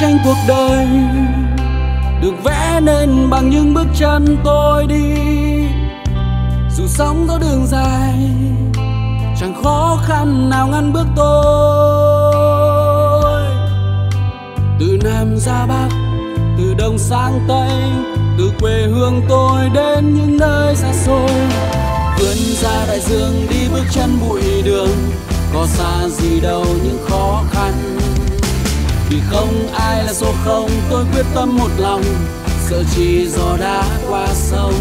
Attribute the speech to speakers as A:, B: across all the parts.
A: tranh cuộc đời được vẽ nên bằng những bước chân tôi đi. Dù sống có đường dài, chẳng khó khăn nào ngăn bước tôi. Từ nam ra bắc, từ đông sang tây, từ quê hương tôi đến những nơi xa xôi. Vươn ra đại dương đi bước chân bụi đường, có xa gì đâu những khó khăn vì không ai là số không, tôi quyết tâm một lòng, sợ chỉ gió đã qua sông.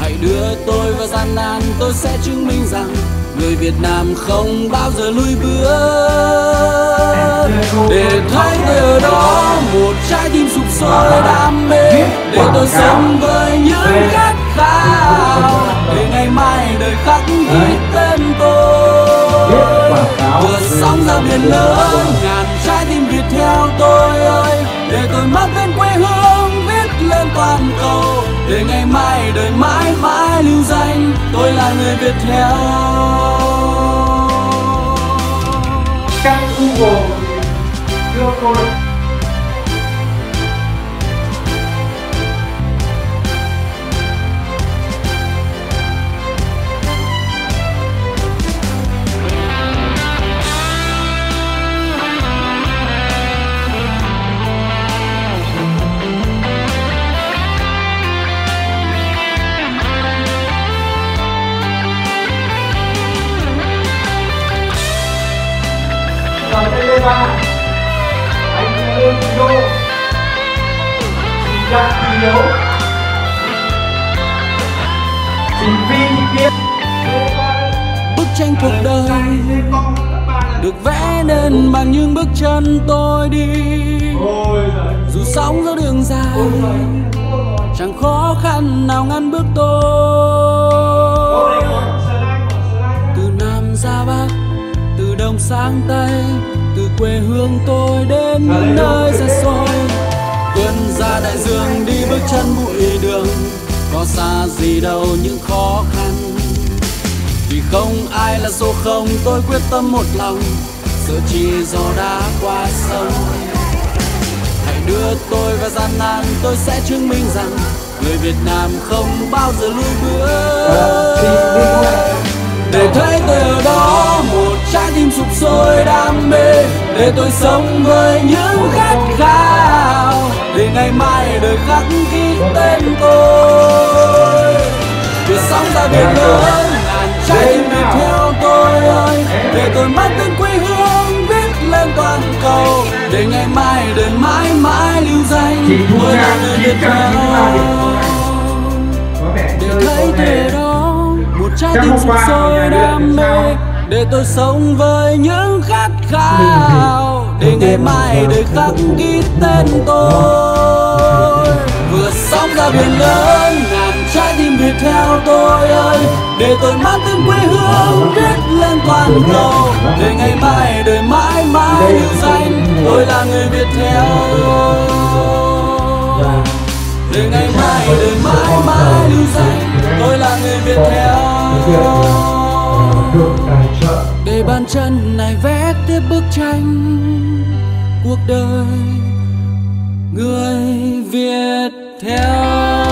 A: Hãy đưa tôi vào gian nan, tôi sẽ chứng minh rằng người Việt Nam không bao giờ lùi bước. Để thấy tôi ở đó, một trái tim sụp sôi đam mê, để tôi sống với những khát khao. Để ngày mai đời khắc ghi sóng ra biển lớn. Ngàn trái tim Việt theo tôi ơi, để tôi mang tên quê hương viết lên toàn cầu. Để ngày mai, đời mãi mãi lưu danh, tôi là người Việt theo.
B: Trang Google. Ba anh lương đô. Chị đặng thị hiếu chị vi kiệt
A: bức tranh cuộc đời được vẽ nên bằng những bước chân tôi đi. Dù sóng giữa đường dài chẳng khó khăn nào ngăn bước tôi quê hương tôi đến những nơi xa xôi. Vươn ra đại dương đi bước chân bụi đường. Có xa gì đâu những khó khăn. Vì không ai là số không tôi quyết tâm một lòng. Sợ chỉ gió đã qua sông. Hãy đưa tôi vào gian nan tôi sẽ chứng minh rằng người Việt Nam không bao giờ lùi bước. Để thấy tôi ở đó một trái tim sụp sôi đam mê để tôi sống với những khát khao để ngày mai đời khắc ghi tên tôi. Vừa sóng ra biển lớn tim đi theo tôi ơi. Để tôi mang tên quê hương viết lên toàn cầu. Để ngày mai đời mãi mãi lưu danh
B: Trang,
A: người
B: chị
A: Việt. Nam.
B: có vẻ
A: để thấy
B: thể
A: đó một trái tim
B: qua
A: sôi đam mê? Để tôi sống với những khát khao để ngày mai đời khắc ghi tên tôi. Vừa sóng ra biển lớn ngàn trái tim việt theo tôi ơi. Để tôi mang tên quê hương viết lên toàn cầu. Để ngày mai đời mãi mãi lưu danh tôi là người việt theo. Để ngày mai đời mãi mãi lưu danh tôi là người việt theo tranh cuộc đời người việt theo.